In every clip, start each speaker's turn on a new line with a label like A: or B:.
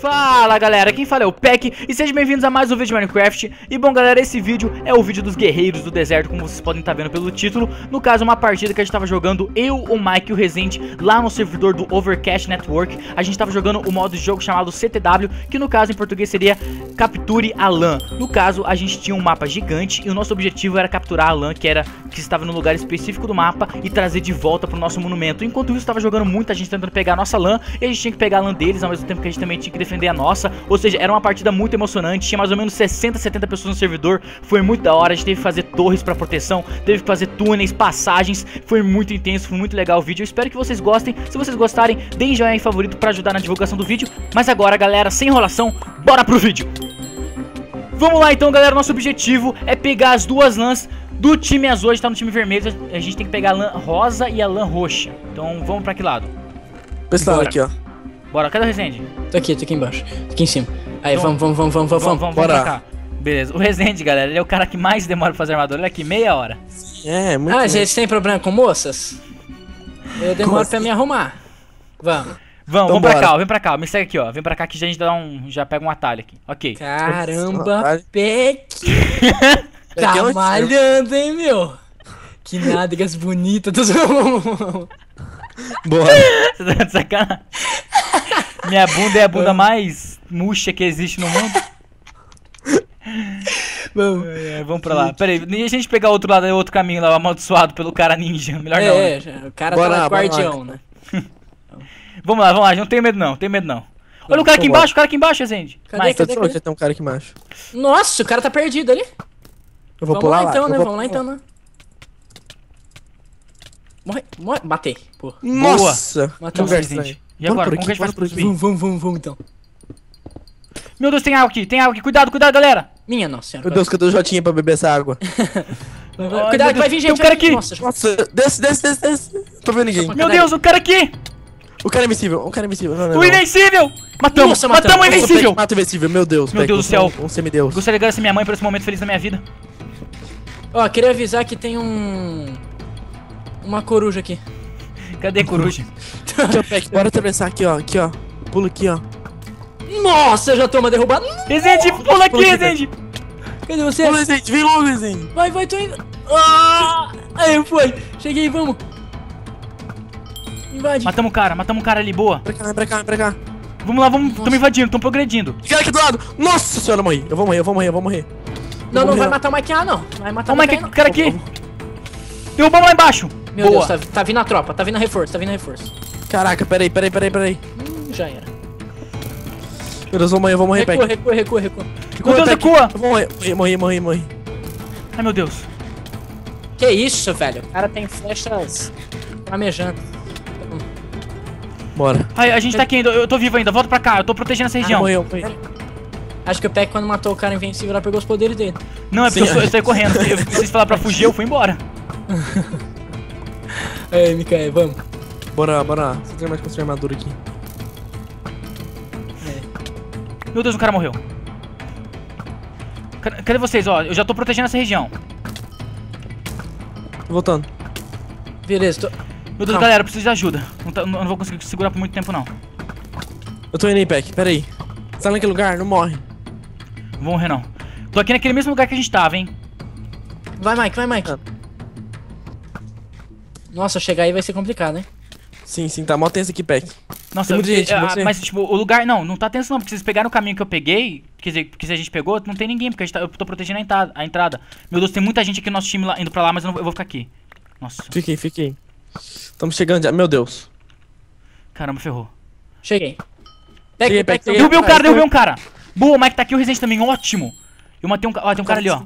A: Fala galera, quem fala é o Peck e sejam bem-vindos a mais um vídeo de Minecraft. E bom galera, esse vídeo é o vídeo dos guerreiros do deserto, como vocês podem estar vendo pelo título. No caso, uma partida que a gente tava jogando, eu, o Mike e o Resende, lá no servidor do Overcast Network. A gente tava jogando o modo de jogo chamado CTW, que no caso em português seria Capture a Lã No caso, a gente tinha um mapa gigante e o nosso objetivo era capturar a lã, que era que estava no lugar específico do mapa E trazer de volta pro nosso monumento. Enquanto isso, tava jogando muita gente tentando pegar a nossa lã E a gente tinha que pegar a lã deles, ao mesmo tempo que a gente também tinha que defender a nossa. Ou seja, era uma partida muito emocionante. Tinha mais ou menos 60, 70 pessoas no servidor. Foi muito da hora. A gente teve que fazer torres pra proteção, teve que fazer túneis, passagens. Foi muito intenso, foi muito legal o vídeo. Eu espero que vocês gostem. Se vocês gostarem, deem joinha em favorito pra ajudar na divulgação do vídeo. Mas agora, galera, sem enrolação, bora pro vídeo! Vamos lá então, galera. Nosso objetivo é pegar as duas lãs do time azul. A gente tá no time vermelho. A gente tem que pegar a lã rosa e a lã roxa. Então vamos pra que lado?
B: Lado aqui, ó.
A: Bora, cadê o Resende?
C: Tô aqui, tô aqui embaixo. Tô aqui em cima. Aí, vamos, vamos, vamos, vamos, vamos.
A: Vamos, vamos, pra cá. Beleza. O Resende, galera, ele é o cara que mais demora pra fazer armadura. Olha aqui, meia hora.
C: É, muito Ah, vocês têm problema com moças? Eu demoro assim? pra me arrumar. Vamos.
A: Vamos, então vamos pra cá, ó, vem pra cá, me segue aqui, ó. Vem pra cá que já a gente dá um. Já pega um atalho aqui. Ok.
C: Caramba, Peck! tá malhando, hein, meu? Que nádegas bonitas.
A: Boa. Você tá de sacanagem? Minha bunda é a bunda mais murcha que existe no mundo. Vamos. É, vamos pra lá. Pera aí, nem a gente pegar outro lado, outro caminho lá, amaldiçoado pelo cara ninja. Melhor é, não. Né?
C: É, o cara bora, tá guardião, né?
A: vamos lá, vamos lá, não tenho medo não, tenho medo não. Olha o cara aqui embaixo, o cara aqui embaixo, Rezende.
B: Cadê, Mike, cadê, cadê? tem um cara aqui embaixo.
C: Nossa, o cara tá perdido ali.
B: Eu vou vamos pular
C: lá, então,
B: lá.
C: né? Vamos lá então, né? Morre, morre, matei, pô.
B: Nossa!
A: Matamos o Rezende. E agora, como que a gente?
C: Vamos, vamos, vamos, vamos então.
A: Meu Deus, tem água aqui, tem água aqui. Cuidado, cuidado, galera.
C: Minha nossa senhora.
B: Meu Deus, cadê o Jotinha pra beber essa água?
C: cuidado que vai vir gente.
A: Tem um cara aqui.
B: Nossa, nossa, desce, desce, desce, desce. Tô vendo ninguém.
A: Meu Deus, o cara aqui.
B: O cara é invencível, o cara é invencível. Não,
A: não, o invencível! Matamos, Nossa, matamos, matamos o invencível!
B: Mata o invencível, meu Deus.
A: Meu Deus do céu.
B: Um, um semideus.
A: Gostaria de agradecer minha mãe por esse momento feliz da minha vida.
C: Ó, queria avisar que tem um... Uma coruja aqui.
A: Cadê a coruja?
B: Aqui, bora atravessar aqui, ó. Aqui, ó. Pula aqui, ó.
C: Nossa, eu já tô uma derrubada.
A: Resende, pula aqui, Resende.
C: Cadê você?
B: Pula, Resende, vem logo, Resende.
C: Vai, vai, tô indo. Ah! Aí, foi. Cheguei, vamos.
A: Invade. Matamos o cara, matamos o cara ali, boa.
B: Pra cá, pra cá, pra cá.
A: Vamos lá, vamos. Tamo invadindo, tamo progredindo.
B: Fica aqui do lado. Nossa senhora, eu morri. Eu vou morrer, eu vou morrer, eu vou morrer.
C: não, não morrer. vai matar o Mike A, não. Vai matar
A: o Mike A. O cara aqui. Derrubamos lá embaixo.
C: Meu Boa. Deus, tá, tá vindo a tropa, tá vindo a reforço, tá vindo a reforço.
B: Caraca, peraí, peraí, peraí, peraí.
C: Hum, já era.
B: Meu Deus, vou morrer, vou morrer,
C: recua, recua, recua, recua,
A: recua. Meu Deus, recua!
B: Eu vou morrer, morri, morri, morri.
A: Ai, meu Deus.
C: Que isso, velho? O cara tem flechas flamejando.
B: Bora.
A: Ai, a gente tá aqui ainda, eu tô vivo ainda, volta pra cá, eu tô protegendo essa região. Ah,
B: morreu, morreu.
C: Acho que o Peck, quando matou o cara invencível, ela pegou os poderes dele.
A: Não, é porque Sim, eu, eu saí correndo. Eu, vocês falaram pra fugir, eu fui embora.
C: Aí, Mikael, vamos.
B: Bora, bora. Você tem mais construir armadura aqui.
A: É. Meu Deus, o cara morreu. Cadê vocês, ó? Eu já tô protegendo essa região.
B: Tô voltando.
C: Beleza, tô...
A: Meu Deus, Calma. galera, eu preciso de ajuda. Não, tá, não, vou conseguir segurar por muito tempo, não.
B: Eu tô indo aí, Peck. Pera aí. Você tá naquele lugar? Não morre.
A: Não vou morrer, não. Tô aqui naquele mesmo lugar que a gente tava, hein.
C: Vai, Mike, vai, Mike. Ah. Nossa, chegar aí vai ser complicado, hein?
B: Sim, sim, tá mó tenso aqui, Peck.
A: Nossa, muita gente, ah, mas tipo, o lugar. Não, não tá tenso não, porque vocês pegaram o caminho que eu peguei. Quer dizer, porque se a gente pegou, não tem ninguém, porque a gente tá, eu tô protegendo a entrada, a entrada. Meu Deus, tem muita gente aqui no nosso time lá, indo pra lá, mas eu, não, eu vou ficar aqui. Nossa.
B: Fiquei, fiquei. Estamos chegando já. Meu Deus.
A: Caramba, ferrou.
C: Cheguei.
A: Peguei, peguei. Derrubei um cara, derrubei um cara. Boa, o Mike tá aqui, o Resident também, ótimo. Eu matei um cara. Ó, tem um cara ali, ó.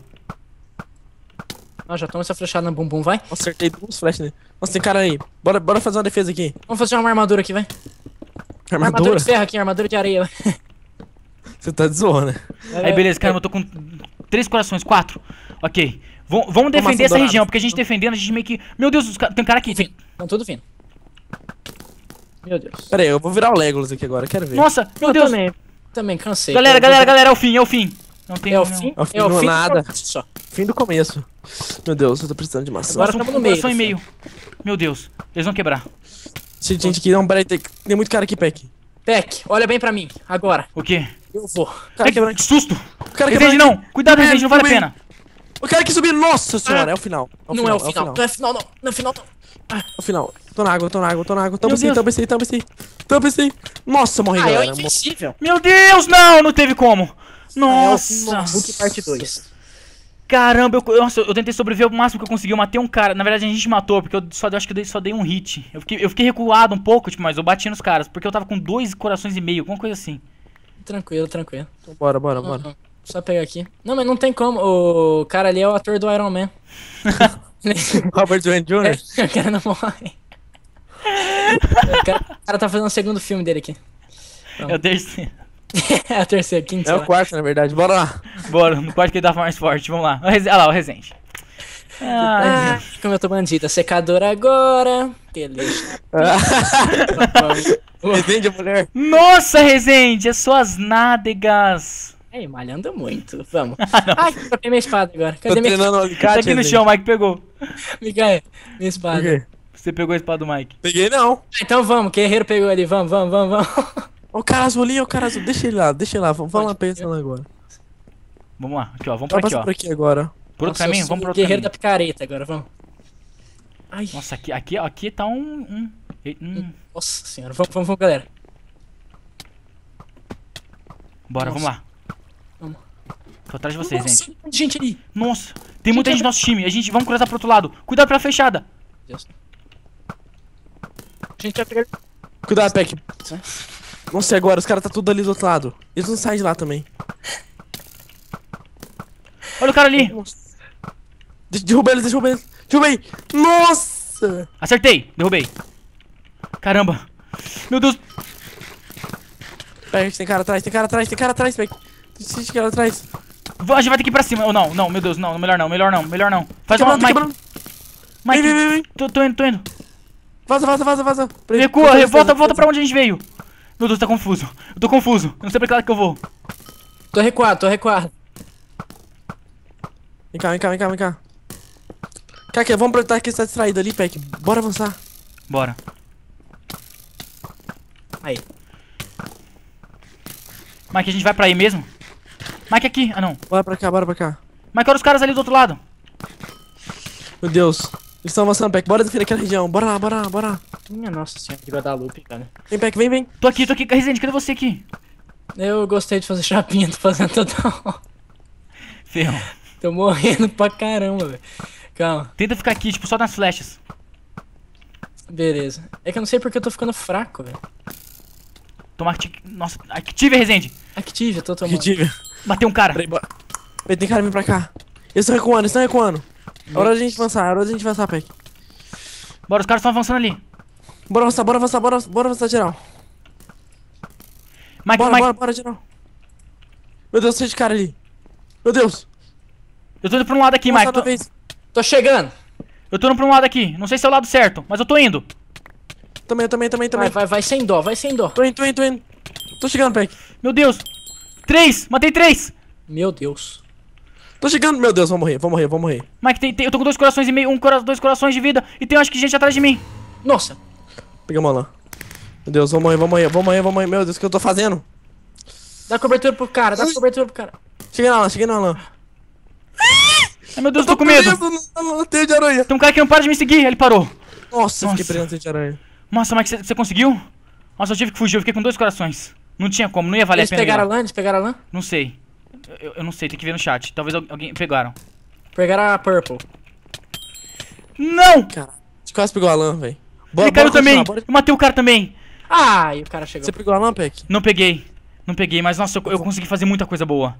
C: Ah, já toma essa flechada no bumbum, vai.
B: Acertei duas flechas nele. Nossa, tem cara aí. Bora, bora fazer uma defesa aqui.
C: Vamos fazer uma armadura aqui, vai.
B: Armadura? armadura
C: de ferro aqui, armadura de areia.
B: Você tá de zoa, né?
A: Aí, beleza, cara, eu tô com três corações, quatro. Ok. V vamos defender essa região, porque a gente defendendo, a gente meio que... Meu Deus, tem um cara aqui.
C: Estão tudo vindo. Meu Deus.
B: Pera aí, eu vou virar o Legolas aqui agora, quero ver.
A: Nossa, meu eu Deus.
C: Também, também cansei.
A: Galera, galera, galera, é o fim, é o fim.
C: Não tem é o fim?
B: É o fim, é o fim nada. Só. Fim do começo. Meu Deus, eu tô precisando de maçã.
A: Agora estamos no meio. Só em meio. Meu Deus, eles vão quebrar.
B: Gente, gente, aqui não, peraí, tem, tem muito cara aqui, Peck.
C: Peck, olha bem pra mim, agora.
A: O quê?
C: Eu vou.
B: Cara quebrando.
A: que susto!
B: Cara
A: Resende,
B: quebrando.
A: não! Cuidado, Resende, não vale a pena!
B: O cara que subiu. Nossa senhora, é o final.
C: não é o final, não é o final não, não é o final não.
B: É o final. Tô na água, tô na água, tô na água. Tampa
A: Deus.
B: tampa esse, tampa esse. Tampa esse. Nossa, morri,
C: Ah, é o
B: galera.
C: invencível.
A: Meu Deus, não! Não teve como! Nossa!
C: É o Hulk parte 2.
A: Caramba, eu, nossa, eu tentei sobreviver o máximo que eu consegui. Eu matei um cara. Na verdade, a gente matou, porque eu só eu acho que eu dei- só dei um hit. Eu fiquei, eu fiquei recuado um pouco, tipo, mas eu bati nos caras, porque eu tava com dois corações e meio, alguma coisa assim.
C: Tranquilo, tranquilo.
B: Então, Bora, bora, bora.
C: Uhum. Só pegar aqui. Não, mas não tem como. O cara ali é o ator do Iron Man.
B: Robert Downey Jr.
C: o cara não morre. o, cara, o cara tá fazendo o segundo filme dele aqui.
A: É o terceiro.
C: é o terceiro, quinto.
B: É o
C: lá.
B: quarto, na verdade. Bora lá.
A: Bora, no quarto que ele tava mais forte, vamos lá. Olha lá, o Resende. Ah,
C: Ah, como eu tô bandida. Secadora agora. Beleza.
B: Entende a mulher?
A: Nossa, Resende, as suas nádegas.
C: Ei, malhando muito. Vamos. Ai, troquei minha espada agora.
B: Tô
C: Cadê minha
B: treinando o
A: Tá
B: alicate.
A: aqui no chão, o Mike pegou.
C: Micael, minha espada.
B: Por quê?
A: Você pegou a espada do Mike.
B: Peguei não.
C: Então vamos, guerreiro pegou ali. Vamos, vamos, vamos, vamos.
B: O cara azul ali, ó o cara azul. Deixa ele lá, deixa ele lá. Vamos, lá
C: Pode
B: pensando agora.
A: Vamos lá, aqui ó, vamos
B: Vai
A: por aqui ó.
B: por aqui agora.
A: Por outro
C: Nossa, eu
A: caminho?
C: sou
A: Vamos
C: o
A: por outro
C: guerreiro
A: caminho.
C: da picareta agora, vamos. Ai,
A: Nossa, aqui, aqui, aqui tá um... um, um-
C: nossa senhora. Vamos, vamos, vamos, galera.
A: Bora, vamos lá.
C: Vamos.
A: Tô atrás de vocês,
C: Nossa,
A: gente.
C: tem gente ali.
A: Nossa, tem muita
C: Gente,
A: no nosso time. A gente, vamos cruzar pro outro lado. Cuidado pela fechada.
C: Deus. A gente vai pegar.
B: Cuidado, Peck. Não sei agora, os caras tá tudo ali do outro lado. Eles não saem de lá também.
A: Olha o cara ali.
B: De- Derruba eles, derruba eles. Derrubei. Nossa.
A: Acertei, derrubei. Caramba. Meu Deus.
B: Peck, tem cara atrás, tem cara atrás, tem cara atrás, Peck. Tem cara atrás.
A: A gente vai ter que ir pra cima. Oh, não, não, meu Deus, não. Melhor não, melhor não, melhor não. Faz uma...
B: Quebrando, tá
A: Mike. Mike,
B: Vem, vem, vem.
A: Tô, tô indo, tô indo.
B: Vaza, vaza, vaza, vaza.
A: Recua, volta, volta pra onde a gente veio. Meu Deus, tá confuso. Eu tô confuso. Eu não sei pra que lado que eu vou.
C: Tô recuado, tô recuado.
B: Vem cá, vem cá, vem cá, vem cá. Que- vamos aproveitar que você tá distraído ali, Peck. Bora avançar.
A: Bora.
C: Aí.
A: Mike, a gente vai pra aí mesmo? Mike, aqui. Ah, não.
B: Bora pra cá, bora pra cá.
A: Mike, olha os caras ali do outro lado.
B: Meu Deus. Eles estão avançando, Peck. Bora defender aquela região. Bora lá, bora lá, bora lá.
C: Minha nossa senhora, de Guadalupe, cara.
B: Vem, Peck, vem, vem.
A: Tô aqui, tô aqui. Resident, cadê você aqui?
C: Eu gostei de fazer chapinha, tô fazendo toda hora.
A: Ferrão.
C: Tô morrendo pra caramba, velho. Calma,
A: Tenta ficar aqui, tipo, só nas flechas.
C: beleza. É que eu não sei porque eu tô ficando fraco, velho.
A: Acti... Nossa, active, Resende.
C: Active, eu tô tomando.
B: Tive.
A: Bateu um cara.
B: Peraí, bora. Peraí, tem cara vir pra cá. Eles estão recuando, eles estão recuando. É hora da gente avançar, é hora da gente avançar, Peck.
A: Bora, os caras estão avançando ali.
B: Bora avançar, bora avançar, bora, bora avançar, geral.
A: Mike,
B: Bora,
A: Mike.
B: bora, bora, geral. Meu Deus, cheio de cara ali. Meu Deus.
A: Eu tô indo pra um lado aqui, Mike. Tô...
C: Tô chegando.
A: Eu tô indo pra um lado aqui. Não sei se é o lado certo, mas eu tô indo.
B: Também, também, também, também.
C: Vai, vai, vai sem dó, vai sem dó.
B: Tô indo, tô indo, tô indo. Tô chegando, Peck.
A: Meu Deus. Três. Matei três.
C: Meu Deus.
B: Tô chegando. Meu Deus, vou morrer, vou morrer, vou morrer.
A: Mike, tem, tem- eu tô com dois corações e meio. Um, cora... dois corações de vida. E tem, acho que, gente atrás de mim.
C: Nossa.
B: Pegamos lá. Meu Deus, vou morrer, vou morrer, vou morrer, vou morrer. Meu Deus, o que eu tô fazendo?
C: Dá cobertura pro cara, dá cobertura pro cara.
B: Cheguei na lã, cheguei na lã.
A: Ai, meu Deus, eu tô com medo.
B: teia de aranha.
A: Tem um cara que não para de me seguir. Ele parou.
B: Nossa, eu
A: Nossa.
B: fiquei preso teia de aranha.
A: Nossa, Mike, você conseguiu? Nossa, eu tive que fugir. Eu fiquei com dois corações. Não tinha como, não ia valer
C: Eles
A: a pena.
C: pegaram a lã, eles pegaram a lã?
A: Não sei. Eu, eu não sei, tem que ver no chat. Talvez al- alguém pegaram.
C: Pegaram a purple.
A: Não!
B: Cara, você quase pegou a lã, velho.
A: Ele caiu também.
B: bora-
A: Eu matei o cara também.
C: Ah, e o cara chegou.
B: Você pegou a lã, Peck?
A: Não peguei. Não peguei, mas nossa, eu, eu consegui fazer muita coisa boa.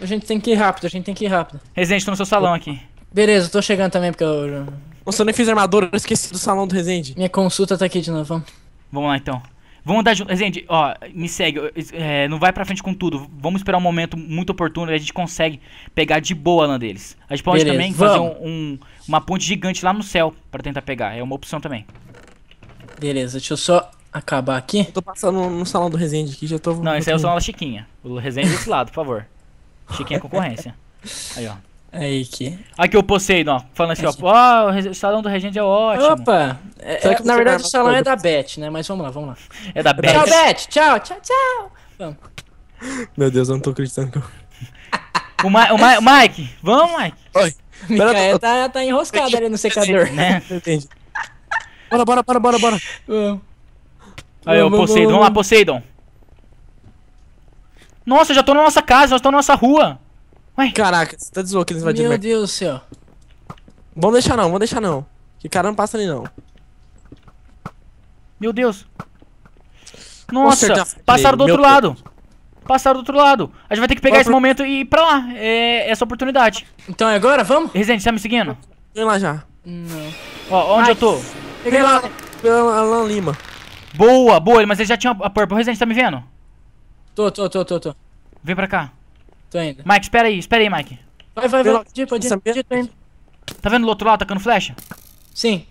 C: A gente tem que ir rápido, a gente tem que ir rápido.
A: Resident, tô no seu salão aqui.
C: Beleza, eu tô chegando também porque eu...
B: Nossa, eu nem fiz armadura, eu esqueci do salão do Resende.
C: minha consulta tá aqui de novo. Vamos.
A: Vamos lá então. Vamos andar junto. Resident, ó, me segue. é, não vai pra frente com tudo. Vamos esperar um momento muito oportuno e a gente consegue pegar de boa a lã deles. A gente pode
C: Beleza,
A: também fazer
C: vamos.
A: um, um- uma ponte gigante lá no céu pra tentar pegar. É uma opção também.
C: Beleza, deixa eu só acabar aqui.
B: Eu tô passando no, salão do Resende aqui, já tô...
A: Não, esse aí é o salão da Chiquinha. O Resident é desse lado, por favor. Chiquinha é concorrência. Aí, ó.
C: Aí que.
A: Aqui o Poseidon, ó. Falando assim, ó. Ó, o rese- salão do Regente é ótimo.
C: Opa! É- é-
B: que
C: na verdade o salão é da Beth, né? Mas vamos lá, vamos lá.
A: É da
C: Tchau,
A: Beth.
C: Beth! Tchau, tchau, tchau! Vamos.
B: Meu Deus, eu não tô acreditando que eu...
A: O, Ma o, Ma o Mike, vamos, Mike.
B: Oi.
C: Micael tá, tá enroscado ali no secador.
A: Né?
B: Entendi. Bora, bora, bora, bora, bora.
C: Vamos.
A: Aí, o Poseidon. Vamos
C: vamos.
A: lá, Poseidon. Nossa, já tô na nossa casa, já tô na nossa rua. Ué,
B: Caraca, você tá deslouco eles invadindo
C: Meu. Deus do céu.
B: Vamos deixar não, vamos deixar não. Que cara não passa ali não.
A: meu Deus. Nossa, passaram do outro
B: meu
A: lado. Passaram do outro lado. A gente vai ter que pegar
B: Qual
A: esse momento e ir pra lá. É essa oportunidade.
C: Então é agora? Vamos?
A: Resident, tá me seguindo?
B: Vem lá já.
C: Não.
A: Ó, onde
C: Ai.
A: eu tô?
C: Peguei lá.
B: Pela Alan Lima.
A: Boa, boa, mas ele já tinha a Purple. Resident, tá me vendo?
C: Tô, tô, tô, tô, tô.
A: Vem pra cá.
C: Tô indo.
A: Mike, espera aí, espera aí, Mike.
C: Vai, vai, vai. Pode ir, pode ir. Pode ir, tô indo.
A: Tá vendo do outro lado, tacando flecha?
C: Sim.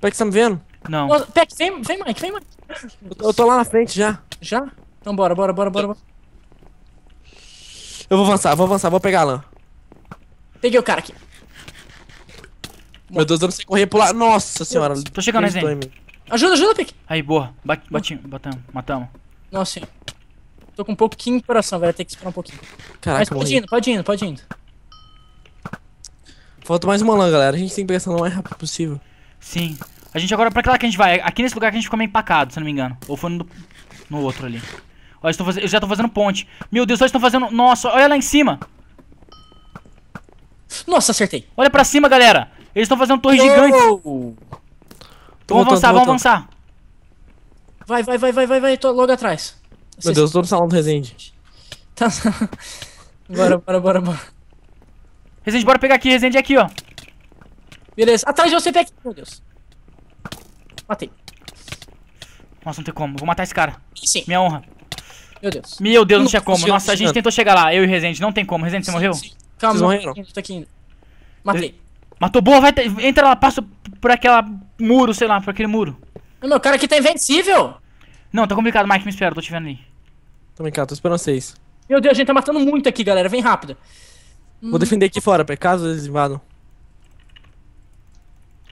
B: Peraí que você tá me vendo?
A: Não.
C: Ô, Peck, vem, vem, Mike, vem, Mike.
B: Eu tô, eu tô lá na frente já.
C: Já? Então bora, bora, bora, bora. bora.
B: Eu vou avançar, vou avançar, vou pegar a Alan.
C: Peguei o cara aqui.
B: Meu Deus, eu não sei correr pular. Nossa senhora.
A: Tô chegando,
B: acreditou
A: Resident.
B: em mim.
C: Ajuda, ajuda, Peck.
A: Aí, boa. Bate, bati, batamos, matamos.
C: Nossa senhora. Tô com um pouquinho de coração, vai ter que esperar um pouquinho. Mas
B: Caraca,
C: pode
B: morri.
C: indo, pode indo, pode indo.
B: Falta mais uma lã, galera. A gente tem que pegar essa lã o mais rápido possível.
A: Sim. A gente agora, pra que lá que a gente vai? Aqui nesse lugar que a gente ficou meio empacado, se eu não me engano. Ou foi no, no outro ali. Ó, eles, fazendo, eles já estão fazendo ponte. Meu Deus, eles estão fazendo... Nossa, olha lá em cima.
C: Nossa, acertei.
A: Olha pra cima, galera. Eles estão fazendo torres gigantes.
B: Tô
A: Vamos avançar, vamos avançar.
C: Vai, vai, vai, vai, vai, vai. Tô logo atrás.
B: Meu Deus, eu tô no salão do Resende.
C: Tá... bora, bora, bora, bora.
A: Resident, bora pegar aqui. Resident aqui, ó.
C: Beleza. Atrás de você, Peck. Meu Deus. Matei.
A: Nossa, não tem como. Vou matar esse cara.
C: Sim.
A: Minha honra.
C: Meu Deus.
A: Meu Deus, não
B: Não
A: tinha como. Nossa, a gente tentou chegar lá. Eu e o Resident. Não tem como. Resident, você morreu?
C: Calma,
B: Vocês morreram?
C: tô aqui indo. Matei.
A: Matou boa, vai. Entra lá, passa por aquela muro, sei lá, por aquele muro.
C: Meu cara aqui tá invencível.
A: Não, tá complicado, Mike, me espera, tô te vendo ali.
B: Também cá, tô esperando vocês.
C: Meu Deus, a gente tá matando muito aqui, galera. Vem rápido.
B: Vou defender aqui fora, pra caso eles invadam.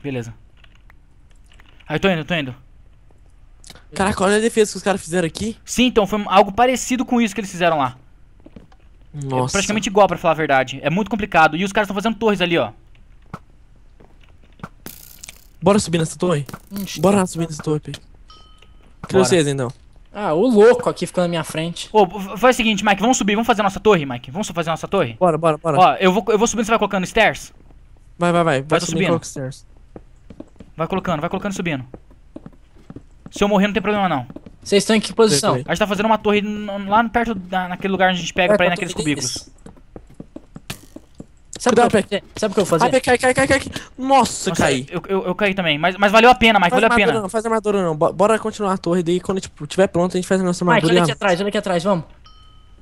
A: Beleza. Aí, tô indo, tô indo.
B: Caraca, olha a defesa que os caras fizeram aqui.
A: Sim, então foi algo parecido com isso que eles fizeram lá. É
B: Nossa.
A: praticamente igual, pra falar a verdade. É muito complicado. E os caras estão fazendo torres ali, ó.
B: Bora subir nessa torre?
C: Hum,
B: Bora subir nessa torre. Cadê
A: Bora.
B: vocês, então?
C: Ah, o louco aqui ficando na minha frente.
A: Ô, faz o seguinte, Mike, vamos subir, vamos fazer a nossa torre, Mike. Vamos fazer a nossa torre?
B: Bora, bora, bora.
A: Ó, eu vou, eu vou subindo, você vai colocando stairs?
B: Vai, vai, vai. Vai
A: tô
B: subir
A: subindo.
B: coloca stairs.
A: Vai colocando, vai colocando e subindo. Se eu morrer, não tem problema, não.
C: Vocês estão em que posição?
A: A gente tá fazendo uma torre lá no- perto da, naquele lugar onde a gente pega pra ir
C: Perto
A: naqueles cubículos.
C: Sabe o que, eu? Sabe que eu vou
B: Ai,
C: fazer?
B: cai, cai, cai, cai, cai. Nossa,
A: Nossa,
B: caí.
A: eu, eu, eu caí também, mas, mas valeu a pena, Mike,
B: Faz
A: valeu a pena.
B: não, faz armadura não. Bo- Bora continuar a torre, daí quando tipo, tiver pronto a gente faz a nossa
C: Mike,
B: armadura.
C: olha
B: e
C: aqui atrás, olha aqui atrás, vamos.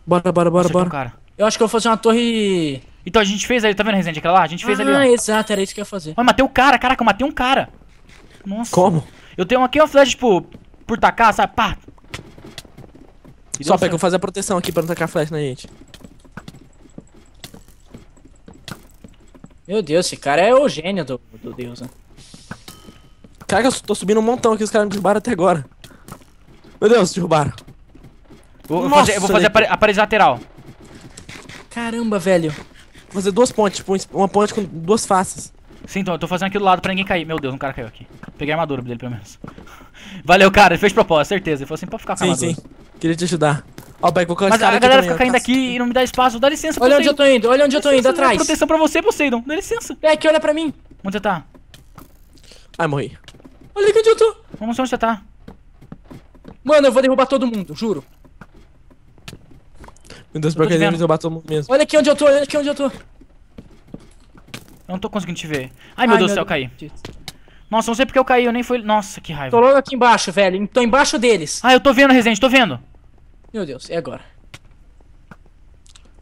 B: Bora, bora, bora, bora.
A: cara.
C: Eu acho que eu vou fazer uma torre...
A: Então a gente fez ali, tá vendo, Resende, aquela lá? A gente fez ali, ó.
C: ah, exato, era isso que eu ia fazer.
A: Olha, matei o cara, caraca, eu matei um cara. Nossa.
B: Como?
A: Eu tenho aqui uma flecha, tipo, por tacar, sabe? Pá. E
B: Só pega, eu vou fazer a proteção aqui pra não tacar flash na gente.
C: Meu Deus, esse cara é o gênio do, do Deus, né?
B: Caraca, eu tô subindo um montão aqui, os caras me derrubaram até agora. Meu Deus, derrubaram.
A: Eu vou
B: Nossa,
A: fazer, eu vou fazer a parede lateral.
C: Caramba, velho.
B: Vou fazer duas pontes, tipo, uma ponte com duas faces.
A: Sim, então eu tô fazendo aqui do lado pra ninguém cair. Meu Deus, um cara caiu aqui. Peguei a armadura dele, pelo menos. Valeu, cara, ele fez propósito, certeza. Ele falou assim, pode ficar com a
B: Sim,
A: armadura.
B: sim. Queria te ajudar. Ó, vou
A: Mas a
B: aqui
A: galera fica caindo
B: tá-
A: aqui e não me dá espaço. Dá licença,
C: Olha onde eu
A: Poseidon.
C: tô indo, olha onde eu tô indo, atrás.
A: Proteção pra você, Poseidon. Dá licença.
C: Peck, olha pra mim.
A: Onde você tá?
B: Ai, morri.
C: Olha aqui onde eu tô.
A: Vamos ver onde você tá.
C: Mano, eu vou derrubar todo mundo, juro.
B: Meu Deus, porque eu bato todo mundo mesmo.
C: Olha aqui onde eu tô, olha aqui onde eu tô.
A: Eu não tô conseguindo te ver. Ai, meu Deus do céu, eu caí. Nossa, não sei porque eu caí, eu nem fui... Nossa, que raiva.
C: Tô logo aqui embaixo, velho. Tô embaixo deles.
A: Ah, eu tô vendo, Resende, tô vendo.
C: Meu Deus, é agora.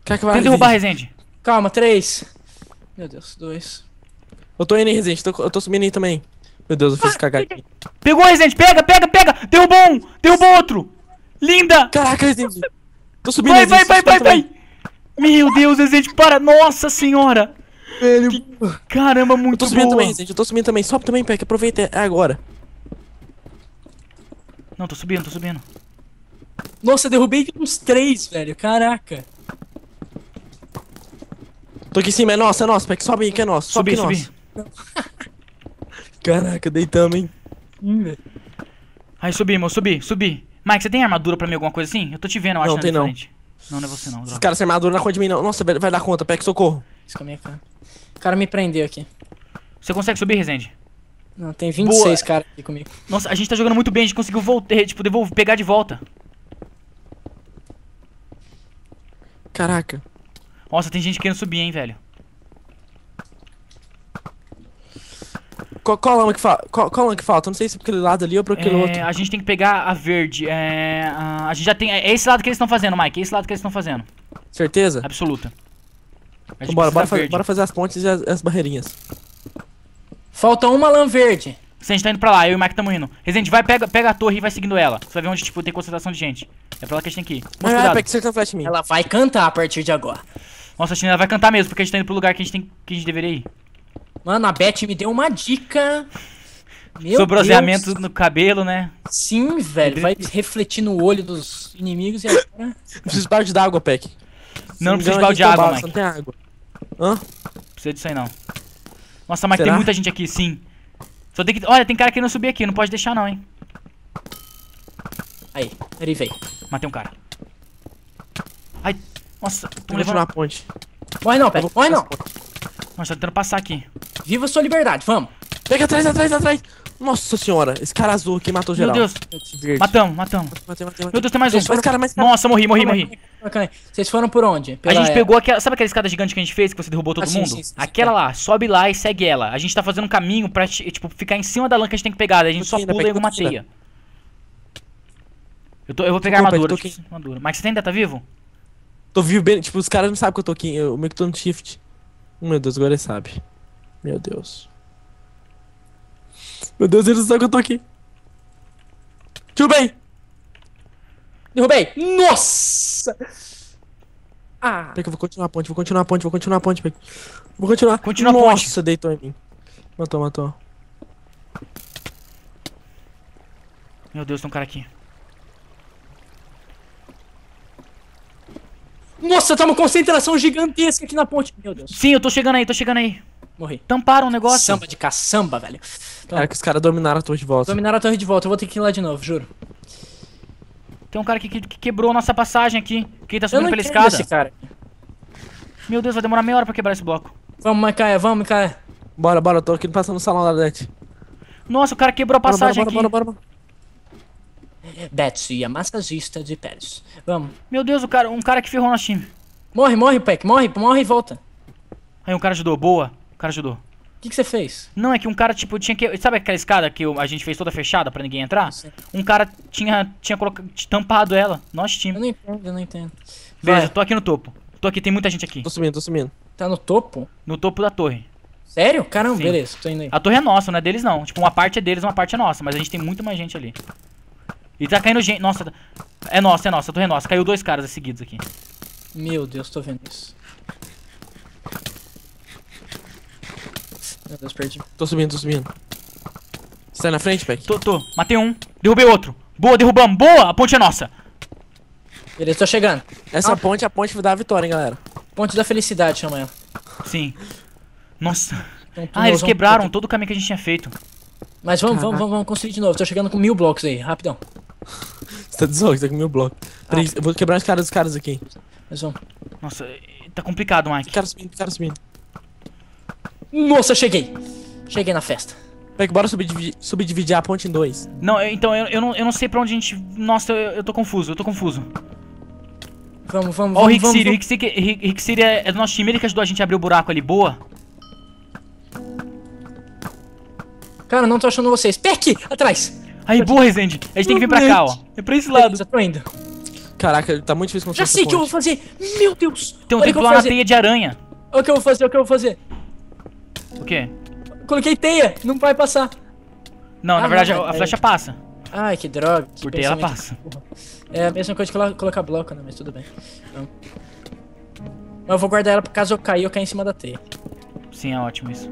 B: Quer que vai
A: Tenta derrubar, Resende.
C: Calma, três. Meu Deus, dois.
B: Eu tô indo em Resident, tô- eu tô subindo aí também. Meu Deus, eu fiz cagar aqui.
A: Pegou, Resende, pega, pega, pega. Derrubou um, derrubou outro. Linda.
B: Caraca, Resident. Tô subindo
A: Vai,
B: Resident,
A: vai, vai, vai, vai. Meu Deus, Rezende, para! Nossa senhora!
B: Velho,
A: Caramba,
B: eu
A: muito
B: tô subindo
A: boa.
B: também, gente. Eu tô subindo também. Sobe também, Peck. Aproveita, é agora.
A: Não, tô subindo, tô subindo.
C: Nossa, derrubei uns três, velho. Caraca.
B: Tô aqui em cima, é nosso, é nosso, Peck. Sobe aí que é nosso. Sobe é
A: subi.
B: nosso. Caraca, deitamos, hein.
C: Hum, velho.
A: Aí, subimos, subi, subi. Mike, você tem armadura pra mim, alguma coisa assim? Eu tô te vendo, eu acho,
B: Não, tem não.
A: Não, não é você não,
B: Os
A: droga.
B: caras sem armadura na conta de mim, não. Nossa, vai vai dar conta, Peck, socorro.
C: Isso com a minha cara. O cara me prendeu aqui.
A: Você consegue subir, Rezende?
C: Não, tem 26 caras aqui comigo.
A: Nossa, a gente tá jogando muito bem, a gente conseguiu voltar, tipo, devolver, pegar de volta.
B: Caraca.
A: Nossa, tem gente querendo subir, hein, velho.
B: Qual, qual lama que falta? Qual, qual lama que falta? Eu não sei se é pra aquele lado ali ou pra aquele outro.
A: É, a gente tem que pegar a verde. É, a, a gente já tem. É esse lado que eles estão fazendo, Mike. É esse lado que eles estão fazendo.
B: Certeza?
A: Absoluta.
B: Então bora, bora, bora fazer as pontes e as, as barreirinhas.
C: Falta uma lã verde.
A: Se a gente tá indo pra lá, eu e o Mike estamos indo. Resident, vai, pega, pega a torre e vai seguindo ela. Você vai ver onde, tipo, tem concentração de gente. É pra lá que a gente tem que ir. Mas
B: ai,
A: cuidado.
B: Acertando flash em mim.
C: Ela vai cantar a partir de agora.
A: Nossa, a China vai cantar mesmo, porque a gente tá indo pro lugar que a gente, tem, que a gente deveria ir.
C: Mano, a Beth me deu uma dica. Meu
A: Sobroseamento
C: Deus.
A: no cabelo, né?
C: Sim, velho. Vai refletir no olho dos inimigos e agora...
B: Eu preciso de balde d'água, Peck.
A: Não, não precisa de
B: engano,
A: balde de
B: tem
A: água, Mike.
B: Não tem água. Hã?
A: Precisa disso aí não. Nossa, Mike, tem
B: Será?
A: muita gente aqui, sim. Só tem que. Olha, tem cara querendo subir aqui, não pode deixar não, hein.
C: Aí, ele veio.
A: Matei um cara. Ai, nossa, tô levando.
B: a ponte.
C: Morre não, Morre
B: fazer
C: não.
A: Nossa, tá tentando passar aqui.
C: Viva sua liberdade, vamos.
B: Pega atrás, atrás, atrás. Nossa senhora, esse cara azul aqui matou
A: Meu
B: geral.
A: Deus,
B: Esse verde.
A: matamos, matamos.
B: Matei, matei, matei.
A: Meu Deus, tem mais um.
C: Foram-
B: Mais cara, mais cara.
A: Nossa, morri, morri, morri.
C: Vocês foram por onde?
A: A
C: Pela-
A: gente pegou aquela. Sabe aquela escada gigante que a gente fez, que você derrubou todo
C: Ah,
A: mundo?
C: sim, sim, sim,
A: aquela
C: tá.
A: lá, sobe lá e segue ela. A gente tá fazendo um caminho pra, ti- tipo, ficar em cima da lã que a gente tem que pegar. A gente só pula em
B: indo.
A: teia. Eu, tô, eu vou pegar a
B: Desculpa,
A: armadura.
B: tô
A: armadura. Mas você ainda tá vivo?
B: Tô vivo bem, tipo, os caras não sabem que eu tô aqui. Eu meio que tô no shift. Meu Deus, agora ele sabe. Meu Deus. Meu Deus, eles não sabem que eu tô aqui. Bem.
C: Derrubei. Nossa! Ah,
B: Peraí que eu vou continuar a ponte, vou continuar a ponte, vou continuar a ponte, Peck. Vou continuar.
A: Continua a
B: Nossa,
A: ponte.
B: deitou em mim. Matou, matou.
A: Meu Deus, tem um cara aqui.
C: Nossa, tá uma concentração gigantesca aqui na ponte. Meu Deus.
A: Sim, eu tô chegando aí, tô chegando aí.
C: Morri.
A: Tamparam o negócio.
C: Samba de caçamba, velho. Então,
B: Cara, que os caras dominaram a torre de volta.
C: dominaram a torre de volta. Eu vou ter que ir lá de novo, juro.
A: Tem um cara aqui que, que quebrou a nossa passagem aqui. Que tá subindo pela escada.
C: esse cara.
A: Meu Deus, vai demorar meia hora pra quebrar esse bloco.
C: Vamos, Macaia, vamos, Macaia.
B: Bora, bora, eu tô aqui passando no salão da Dete.
A: Nossa, o cara quebrou a
B: Bora, bora,
A: passagem
B: bora,
A: aqui.
B: bora, bora, bora.
C: Betsy, a massagista de pés. Vamos.
A: Meu Deus, o cara, um cara que ferrou nosso time.
C: Morre, morre, Peck. Morre, morre e volta.
A: Aí um cara ajudou, boa. O cara ajudou.
C: O que, que você fez?
A: Não, é que um cara, tipo, tinha que. Sabe aquela escada que a gente fez toda fechada pra ninguém entrar?
C: Sim.
A: Um cara tinha, tinha colocado, tampado ela. Nosso
C: Eu
A: time.
C: não entendo, eu não entendo.
A: Beleza, tô aqui no topo. Tô aqui, tem muita gente aqui.
B: Tô subindo, tô subindo.
C: tá no topo?
A: No topo da torre.
C: Sério? Caramba,
A: Sim.
C: beleza, tô indo aí.
A: A torre é nossa, não é deles não. Tipo, uma parte é deles, uma parte é nossa. Mas a gente tem muito mais gente ali. E tá caindo gente. Nossa, é nossa, é nossa, a torre é nossa. Caiu dois caras seguidos aqui.
C: Meu Deus, tô vendo isso. Meu Deus, perdi.
B: Tô subindo, tô subindo. Você tá na frente, Peck?
A: Tô, tô. Matei um. Derrubei outro. Boa, derrubamos. Boa, a ponte é nossa.
C: Beleza, tô chegando.
B: Essa
C: Ah.
B: ponte é a ponte da vitória, hein, galera.
C: Ponte da felicidade, chama ela.
A: Sim. Nossa.
C: Então,
A: Ah, eles quebraram todo o caminho que a gente tinha feito.
C: Mas vamos, vamos,
B: Caraca.
C: vamos, vamos construir de novo. Tô chegando com mil blocos aí, rapidão.
B: Você tá desolado, você tá com mil blocos. Peraí, eu vou quebrar os caras dos caras aqui.
C: Mas vamos.
A: Nossa, tá complicado, Mike.
B: Cara subindo, cara subindo.
C: Nossa, cheguei. Cheguei na festa.
B: Peck, bora subdividir, subdividir a ponte em dois.
A: Não, eu- então eu, eu, não, eu não sei pra onde a gente. Nossa, eu, eu tô confuso, eu tô confuso.
C: Vamos, vamos,
A: Ó, o
C: vamos,
A: Rick
C: vamos,
A: o
C: vamos.
A: Rick City, Rick, é, é do nosso time, ele que ajudou a gente a abrir o buraco ali, boa.
C: Cara, não tô achando vocês. Peck, atrás.
A: Aí, boa, Resende. A gente tem que vir pra cá, ó. É pra esse lado.
C: Beleza, tô indo.
B: Caraca, tá muito difícil construir
C: Já sei o que eu vou fazer. Meu Deus.
A: Tem um
C: o que eu
A: lá na teia de aranha.
C: Olha o que eu vou fazer, olha o que eu vou fazer.
A: O quê?
C: Coloquei teia, não vai passar.
A: Não, na
C: Ah,
A: verdade
C: não,
A: a, a
C: é-
A: flecha passa.
C: Ai, que droga. que
A: Por teia ela passa.
C: É a mesma coisa que colo- colocar bloco, né? Mas tudo bem. Então, Mas eu vou guardar ela caso eu cair, eu cair em cima da teia.
A: Sim, é ótimo isso.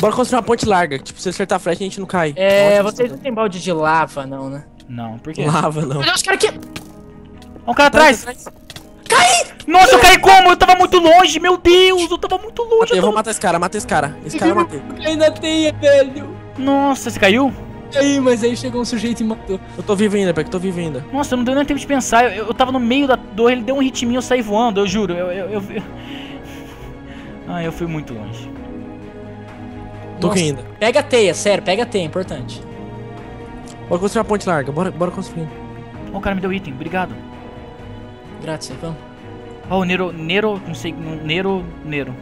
B: Bora construir uma ponte larga. Tipo, se acertar a flecha, a gente não cai.
C: É,
B: Ótimo,
C: vocês não tem balde de lava, não, né?
A: Não, por quê?
B: Lava, não.
C: Olha os caras aqui!
A: Ó um cara atrás! Nossa, eu caí como? Eu tava muito longe, meu Deus! Eu tava muito longe.
B: Matei,
A: eu
B: eu vou matar esse cara, mata esse cara. Esse cara eu matei.
C: Caí na teia, velho!
A: Nossa, você caiu?
C: Aí, mas aí chegou um sujeito e matou.
B: Eu tô vivo ainda, Peck, tô vivo ainda.
A: Nossa, não deu nem tempo de pensar. Eu, eu tava no meio da torre, ele deu um hit em mim, eu saí voando, eu juro. Eu, eu, eu... Ah, eu fui muito longe.
B: Tô ainda.
C: Pega a teia, sério, pega a teia, é importante.
B: Bora construir uma ponte larga, bora, bora construir.
A: O cara me deu item, obrigado.
C: Grátis, vamos.
A: Ó, o Nero, Nero, não sei, Nero, Nero.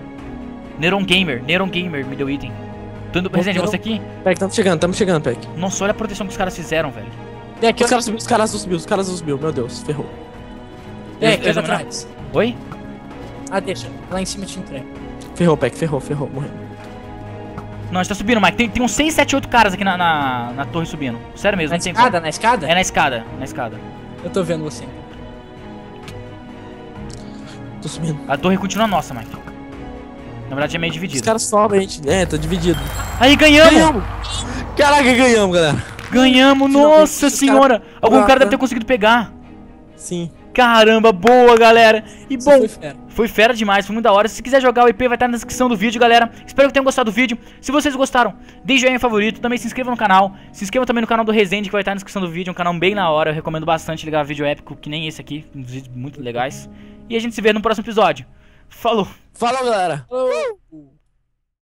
A: Neron Gamer, Neron Gamer me deu item. Tô indo, Resident, você aqui?
B: Peck, tamo chegando, tamo chegando, Peck.
A: Nossa, olha a proteção que os caras fizeram, velho.
C: Vem aqui,
B: Os caras subiu, os caras subiu, os caras subiu. Meu Deus, ferrou.
C: Vem aqui, atrás.
A: Oi?
C: Ah, deixa. Lá em cima te entrego.
B: Ferrou, Peck, ferrou, ferrou, morreu.
A: Não, a gente tá subindo, Mike. Tem, tem uns 6, 7, 8 caras aqui na, na, na torre subindo. Sério mesmo,
C: Na
A: não tem
C: escada, na escada?
A: É na escada, na escada.
C: Eu tô vendo você.
B: Tô.
A: A torre continua nossa, Mike. Na verdade é meio
B: Os
A: dividida.
B: caras sobem, a gente. É, tá dividido.
A: Aí ganhamos!
B: Ganhamos! Caraca, ganhamos, galera.
A: Ganhamos,
B: Finalmente,
A: nossa
B: os
A: senhora!
B: caras-
A: Algum cara deve ter conseguido pegar.
B: Sim.
A: Caramba, boa, galera! E bom,
C: foi fera.
A: Foi fera demais, foi muito da hora. Se quiser jogar o IP, vai estar na descrição do vídeo, galera. Espero que tenham gostado do vídeo. Se vocês gostaram, deixe joinha favorito. Também se inscreva no canal. Se inscreva também no canal do Resende, que vai estar na descrição do vídeo. É um canal bem na hora. Eu recomendo bastante ligar vídeo épico, que nem esse aqui. Uns vídeos muito legais. E a gente se vê no próximo episódio. Falou!
B: Falou, galera.
C: Oh.